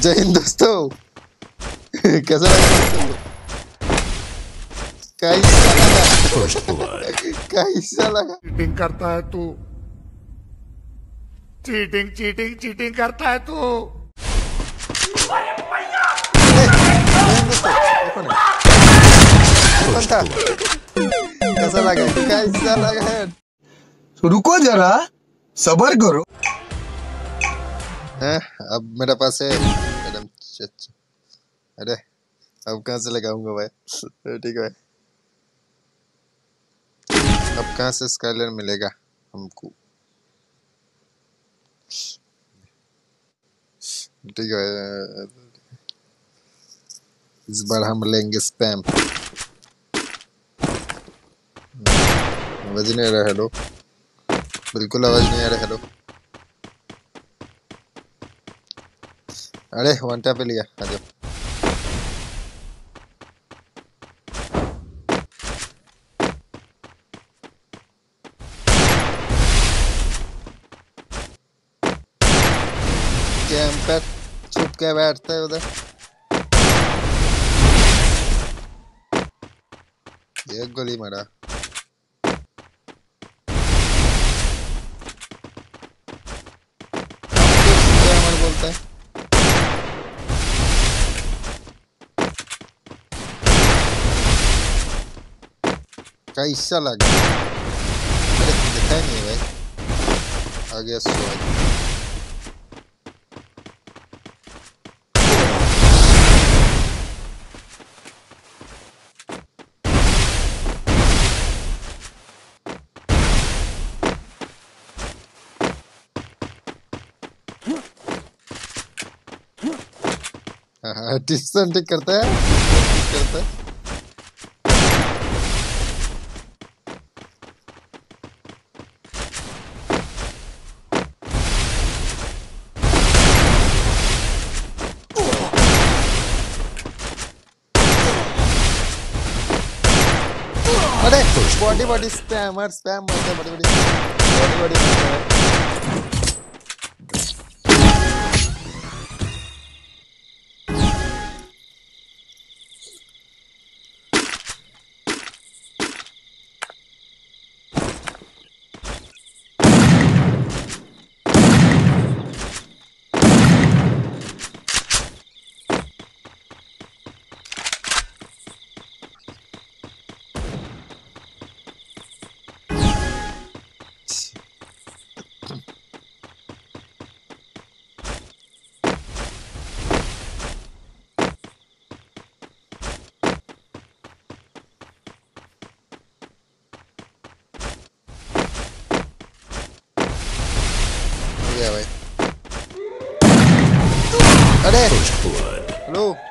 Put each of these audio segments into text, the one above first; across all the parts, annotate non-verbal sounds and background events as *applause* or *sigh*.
जय हिंद दोस्तों। *laughs* कैसा लगा? कैसा लगा? कैसा लगा? चीटिंग करता है तू। चीटिंग चीटिंग चीटिंग करता है तू। कैसा लगा? कैसा लगा? रुको जरा सबर करो। हैं? अब मेरे पास है। मैडम अरे, अब कहाँ से लगाऊँगा भाई? ठीक है अब कहाँ से स्काइलर मिलेगा हमको? ठीक है इस बार हम लेंगे स्पैम आवाज़ नहीं आ रहा हेलो बिल्कुल आवाज़ नहीं आ रहा हेलो अरे वन टैप पे लिया, आ जाओ। कैंपर छुप के बैठता है उधर। एक गोली मारा कैमर बोलता है कैसा लगा अरे दिखा ही नहीं भाई। आ गया स्वाद हाँ करता है। करता है अरे बॉडी स्पैमर स्पैम मारता बॉडी बॉडी बॉडी बॉडी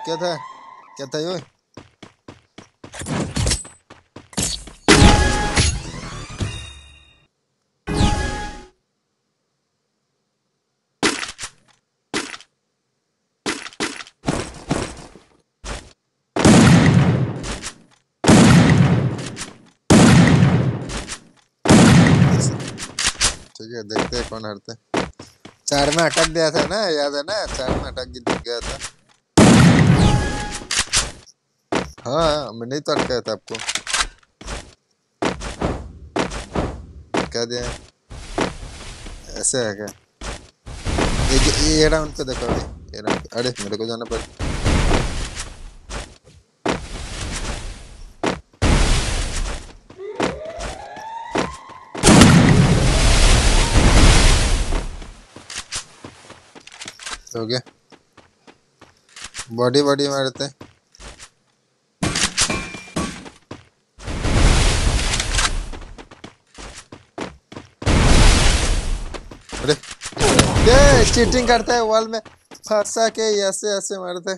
क्या था? क्या था ये? ठीक है, देखते हैं कौन हारते चार में अटक गया था ना, याद है ना? चार में अटक गया था। हाँ मैं नहीं तो अटकाया था आपको। क्या दिया। ऐसे है क्या? ये ये राउंड पे देखो अभी, ये राउंड अरे, मेरे को जाना पड़ हो गया बॉडी बॉडी मारते हैं। अरे ये चीटिंग करता है वॉल में। फंसा के ऐसे ऐसे मरते।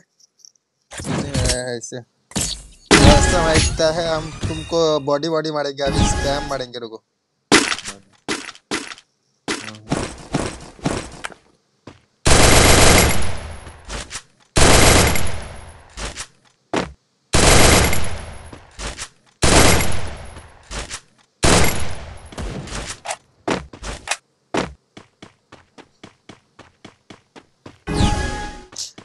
ऐसे। समझता है हम? तुमको बॉडी बॉडी मारेंगे, अभी स्पैम मारेंगे, रुको।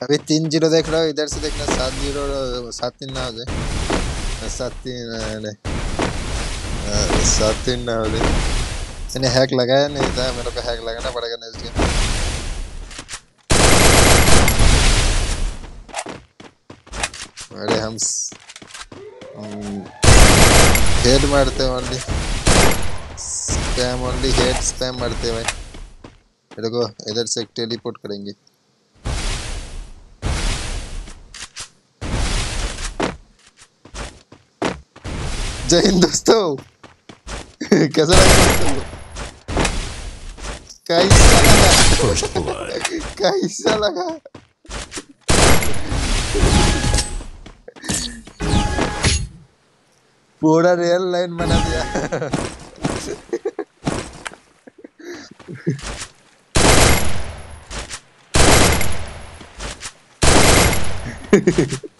अभी तीन ज़ीरो देख रहा हो, इधर से देखना, सात ज़ीरो, सात तीन ना हो जाए। सात तीन नहीं सात तीन ना हो जाए। हैक लगाया नहीं था, मेरे को हैक लगाना पड़ेगा नेक्स्ट गेम अरे, हम हेड मारते हैं only spam only head spam मारते हैं भाई। मेरे को इधर से टेलीपोर्ट करेंगे। जय हिंद दोस्तों। *laughs* कैसा लगा कैसा लगा? *laughs* कैसा लगा? पूरा रियल लाइन बना दिया। अरे, *laughs*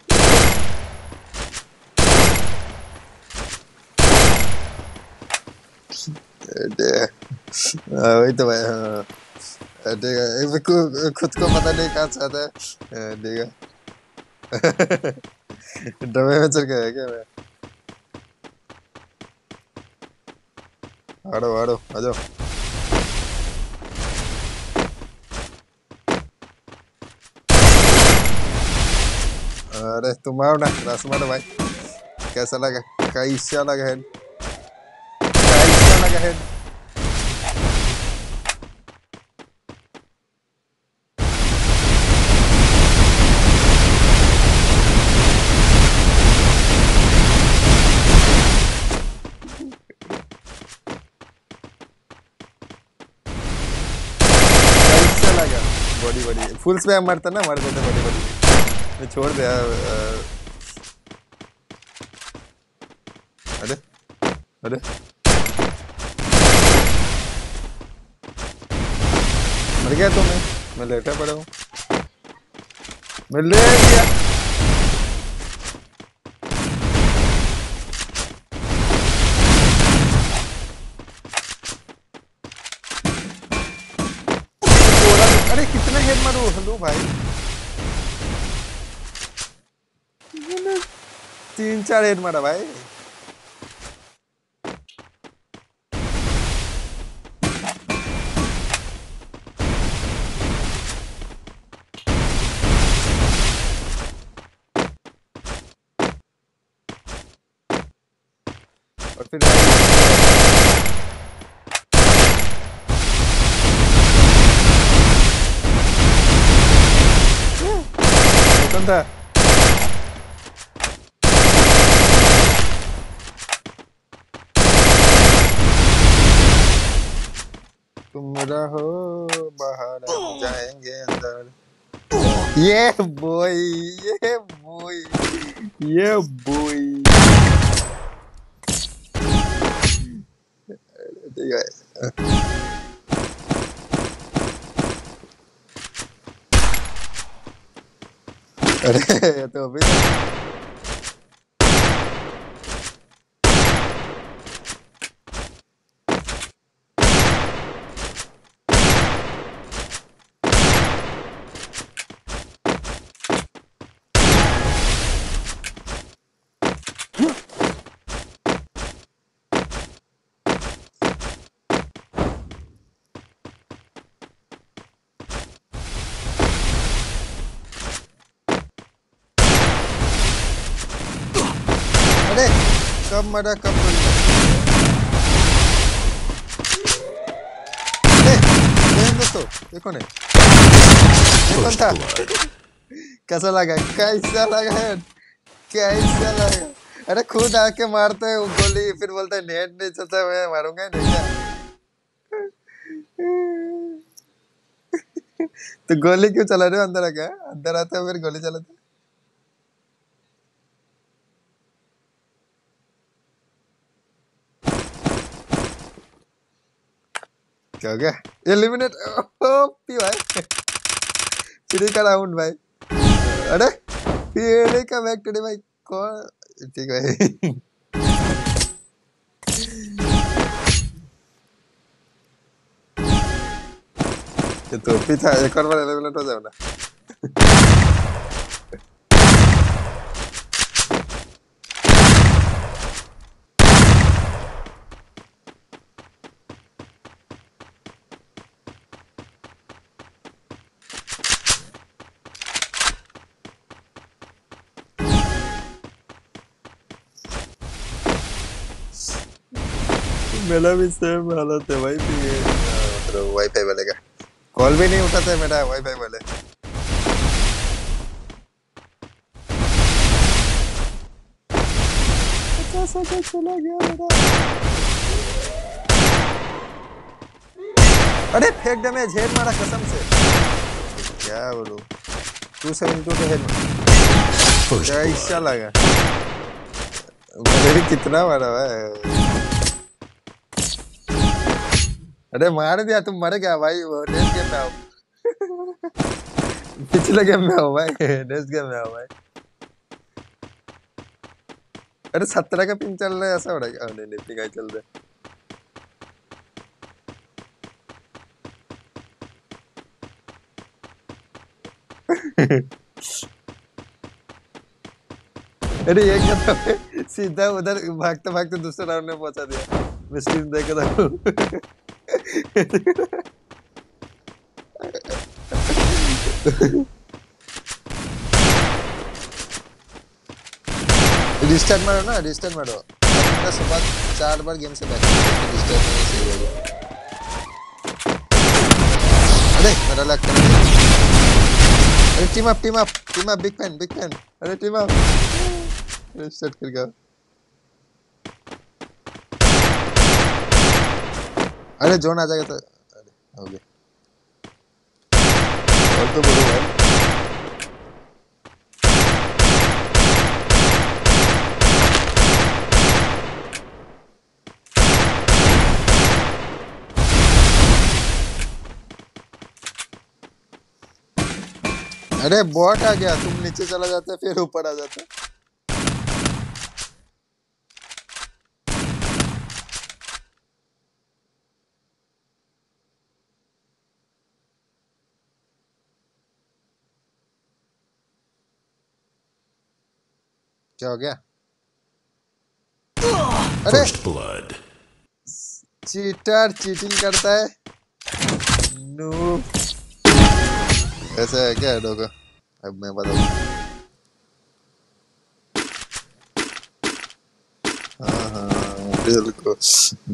वही तो हाँ है को- खुद को पता नहीं कहाँ से आता है हाँ, है डबे में चल गया क्या मैं आड़ो आड़ो आ जाओ अरे तुम आओ ना रस मारो भाई कैसा लगा कैसा लगा हेड कैसा लगा हेड कैसा लगा बॉडी बॉडी फुल स्पैम मारता ना, मार देते बड़ी बड़ी। मैं छोड़ दिया अरे अरे। मर गया तो मैं मैं लेटा पड़ा हूँ। मैं ले गया थोड़ा- अरे कितना हेड मारू हेलो भाई मैंने तीन चार हेड मारा भाई। और फिर था। तुम रहो बाहर जाएँगे अंदर। ये बॉय ये बॉय ये बॉय अरे तो अभी अरे कब मरा, कब बहन दोस्तों, ये कौन था? कैसा लगा? कैसा लगा कैसा लगा? अरे, खुद आके मारते है वो गोली, फिर बोलता है, नेट नहीं चलता, मैं मारूँगा नहीं क्या? तो गोली क्यों चला रहे हो? अंदर आके अंदर आते हो फिर गोली चलाते क्या हो गया? एलिमिनेट ओपी भाई। चिड़ी का राउंड भाई। अरे पीड़े का बैक्टीरिया भाई। कौन? ठीक ये तो था एक और बार एलिमिनेट हो जाओ ना। मेरा भी सेम हालत है भाई भी मतलब वाईफाई वाले का कॉल भी नहीं उठाता मेरा वाईफाई वाले पचास हज़ार चला गया मेरा अरे फेक डैमेज हेड मारा कसम से। क्या बोलूँ? टू सेवन टू तो हेड. ऐसा लगा? मैंने कितना मारा है। अरे मार दिया, तुम मर गया भाई, वो नेक्स्ट गेम में आओ। पिछले गेम में आओ भाई नेक्स्ट गेम में आओ भाई। अरे सत्रह का पिन चल रहा है, ऐसा हो रहा है? नहीं नहीं पिन चल रहा है। अरे ये क्या था सीधा उधर भागते भागते दूसरे राउंड में पहुँचा दिया। मैं स्ट्रीम देख रहा *laughs* रिस्टार्ट मारो ना रिस्टार्ट मारो। मेरा सुबह चार बार गेम से बैठ रिस्टार्ट मारने सही होगा। अरे, मेरा लग कर अरे team up team up team up big fan big fan अरे टीम अप रिस्टार्ट कर गया। अरे जोन आ जाएगा तो अरे, हो गया। और तो बोलो भाई अरे बॉट आ गया, तुम नीचे चला जाता, फिर ऊपर आ जाता। क्या हो गया? अरे! blood. चीटर चीटिंग करता है। नो ऐसा है क्या डोगा अब मैं बताऊँ। हाँ हाँ बिल्कुल।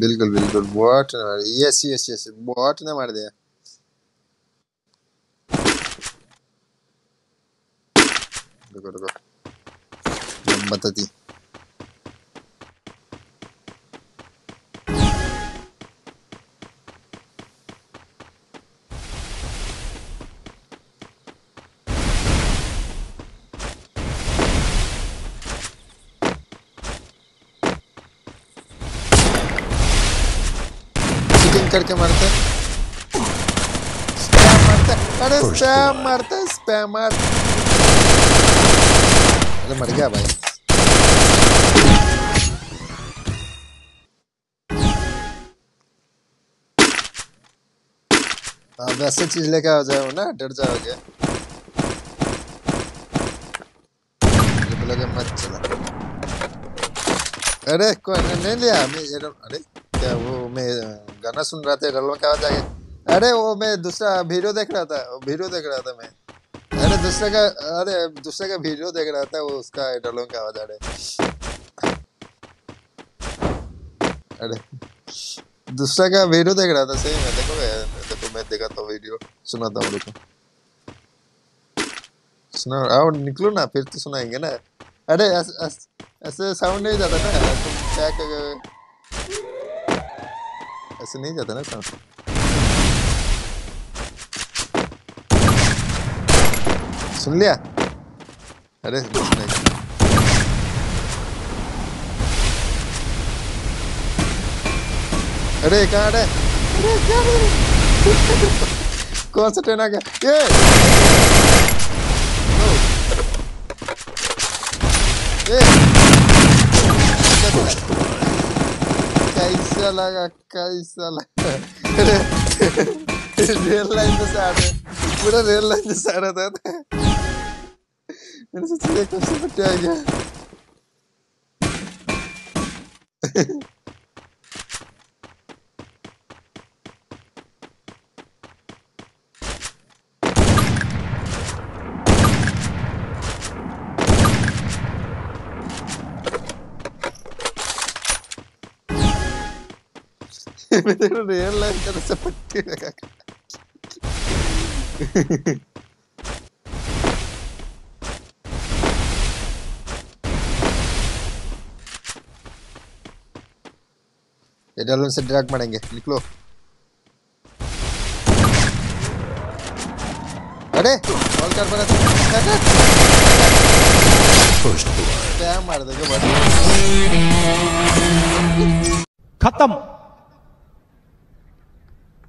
बिल्कुल बिल्कुल। बॉट ने मार यस यस यस बॉट ने मार दिया। रुको रुको। चीटिंग करके मारते स्पैम मारते अरे स्पैम. मारते स्पैम मार। अरे मर गया भाई। हाँ वैसे चीज़ लेके आ जाओ ना, डर जाओगे। मत चला। अरे कौन नहीं लिया, मैं ये अरे, क्या वो मैं गाना सुन रहा था रलवा क्या आवाज़ अरे, वो मैं दूसरा वीडियो देख रहा था वीडियो देख रहा था मैं। अरे, दूसरे का अरे, दूसरे का वीडियो देख रहा था, वो उसका डलों का आवाज़ आ रहा है। अरे, दूसरा का वीडियो देख रहा था, सही में मैं देखा था वीडियो सुनाता हूँ रुको सुना आओ निकलो ना फिर तो सुनाएँगे ना। अरे ऐसे ऐसे, ऐसे साउंड नहीं जाता ना क्या कर ऐसे नहीं जाता ना साउंड सुन लिया? अरे अरे कहाँ अरे क्या? कौन सा ट्रेन आ गया ये ओ। ये First blood. कैसा लगा कैसा लगा अरे रेल लाइन जैसे आ रहे पूरा रेल लाइन जैसे आ रहा था मैंने सोचा ये कब से फटे आ गया में तेरे रियल लाइफ का से पट्टी लगा ये डालों से ड्रैग मारेंगे निकलो। अरे कॉल कर बना blood. क्या मार देगा खत्म।